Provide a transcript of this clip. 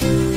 Bye.